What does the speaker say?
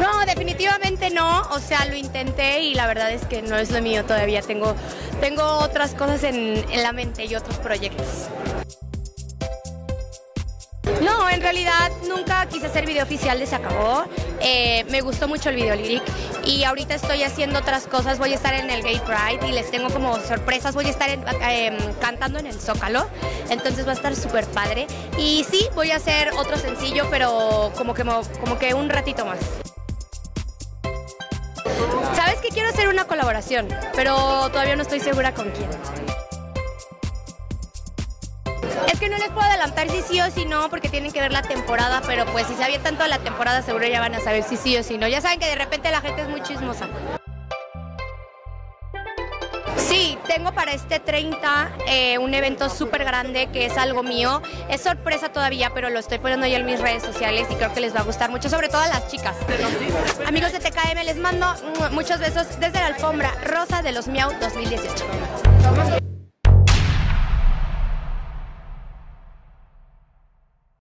No, definitivamente no. O sea, lo intenté y la verdad es que no es lo mío todavía. Tengo, tengo otras cosas en, en la mente y otros proyectos. En realidad nunca quise hacer video oficial de Se Acabó. Eh, me gustó mucho el video lyric y ahorita estoy haciendo otras cosas. Voy a estar en el Gay Pride y les tengo como sorpresas. Voy a estar eh, cantando en el Zócalo, entonces va a estar súper padre. Y sí, voy a hacer otro sencillo, pero como que, mo- como que un ratito más. ¿Sabes que quiero hacer una colaboración? Pero todavía no estoy segura con quién. Que no les puedo adelantar si sí o si no, porque tienen que ver la temporada, pero pues si se avientan toda la temporada seguro ya van a saber si sí o si no. Ya saben que de repente la gente es muy chismosa. Sí, tengo para este 30 eh, un evento súper grande que es algo mío. Es sorpresa todavía, pero lo estoy poniendo ya en mis redes sociales y creo que les va a gustar mucho, sobre todo a las chicas. Amigos de TKM, les mando muchos besos desde la alfombra rosa de los Miau 2018.